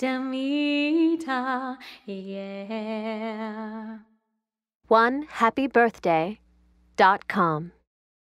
mamita, yeah. One happy birthday dot com.